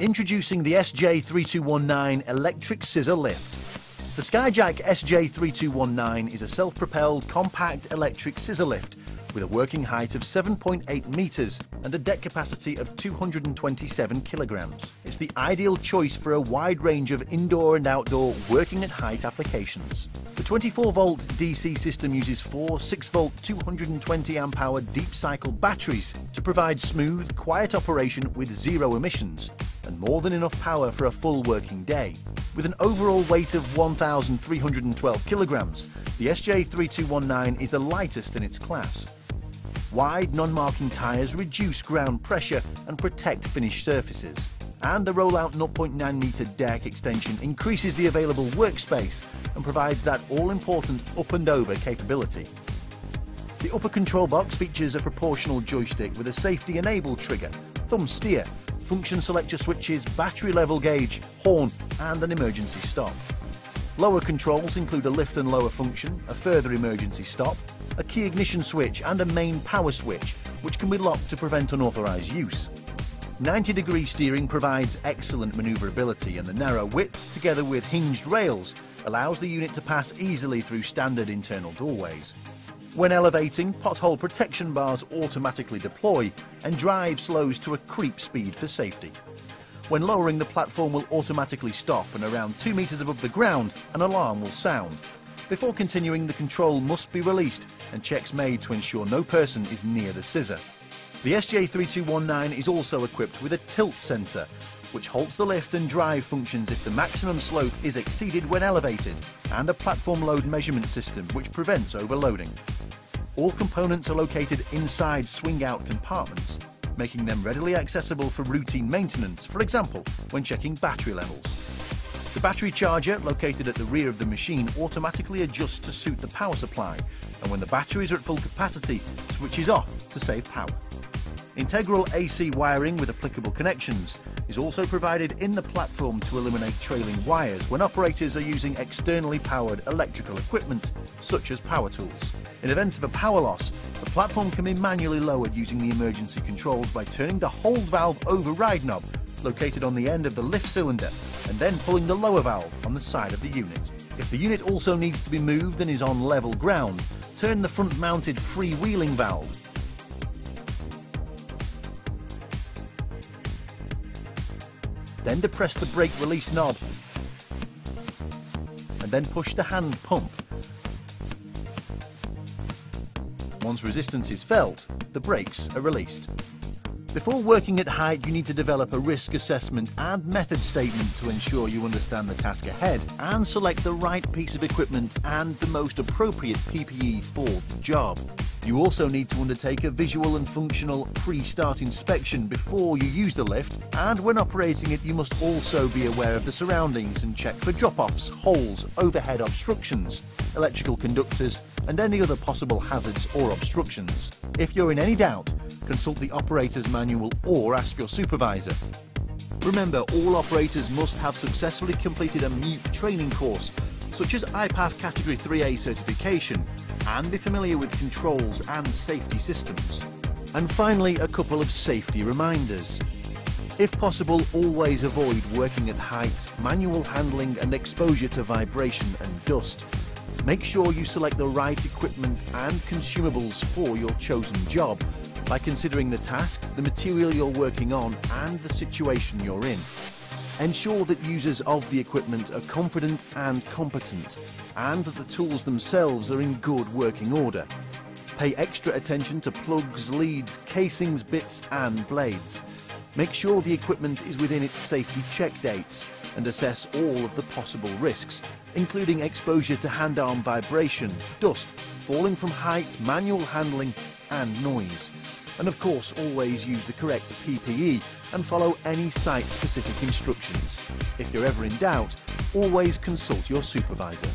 Introducing the SJ3219 electric scissor lift. The Skyjack SJ3219 is a self-propelled compact electric scissor lift with a working height of 7.8 metres and a deck capacity of 227 kilograms. It's the ideal choice for a wide range of indoor and outdoor working at height applications. The 24 volt DC system uses four 6 volt 220 amp hour deep cycle batteries to provide smooth, quiet operation with zero emissions and more than enough power for a full working day. With an overall weight of 1,312 kilograms, the SJ3219 is the lightest in its class. Wide, non-marking tyres reduce ground pressure and protect finished surfaces. And the rollout 0.9 metre deck extension increases the available workspace and provides that all-important up and over capability. The upper control box features a proportional joystick with a safety enable trigger, thumb steer, function selector switches, battery level gauge, horn and an emergency stop. Lower controls include a lift and lower function, a further emergency stop, a key ignition switch and a main power switch, which can be locked to prevent unauthorised use. 90 degree steering provides excellent manoeuvrability and the narrow width, together with hinged rails, allows the unit to pass easily through standard internal doorways. When elevating, pothole protection bars automatically deploy and drive slows to a creep speed for safety. When lowering, the platform will automatically stop and around 2 metres above the ground, an alarm will sound. Before continuing, the control must be released and checks made to ensure no person is near the scissor. The SJ3219 is also equipped with a tilt sensor, which halts the lift and drive functions if the maximum slope is exceeded when elevated, and a platform load measurement system which prevents overloading. All components are located inside swing-out compartments, making them readily accessible for routine maintenance, for example, when checking battery levels. The battery charger, located at the rear of the machine, automatically adjusts to suit the power supply, and when the batteries are at full capacity, switches off to save power. Integral AC wiring with applicable connections is also provided in the platform to eliminate trailing wires when operators are using externally powered electrical equipment, such as power tools. In event of a power loss, the platform can be manually lowered using the emergency controls by turning the hold valve override knob located on the end of the lift cylinder and then pulling the lower valve on the side of the unit. If the unit also needs to be moved and is on level ground, turn the front mounted freewheeling valve. Then depress the brake release knob and then push the hand pump. Once resistance is felt, the brakes are released. Before working at height, you need to develop a risk assessment and method statement to ensure you understand the task ahead and select the right piece of equipment and the most appropriate PPE for the job. You also need to undertake a visual and functional pre-start inspection before you use the lift and when operating it you must also be aware of the surroundings and check for drop-offs, holes, overhead obstructions, electrical conductors and any other possible hazards or obstructions. If you're in any doubt, consult the operator's manual or ask your supervisor. Remember, all operators must have successfully completed a MEWP training course, such as IPAF Category 3A certification, and be familiar with controls and safety systems. And finally, a couple of safety reminders. If possible, always avoid working at height, manual handling and exposure to vibration and dust. Make sure you select the right equipment and consumables for your chosen job by considering the task, the material you're working on and the situation you're in. Ensure that users of the equipment are confident and competent, and that the tools themselves are in good working order. Pay extra attention to plugs, leads, casings, bits and blades. Make sure the equipment is within its safety check dates and assess all of the possible risks, including exposure to hand arm vibration, dust, falling from height, manual handling and noise. And of course, always use the correct PPE and follow any site-specific instructions. If you're ever in doubt, always consult your supervisor.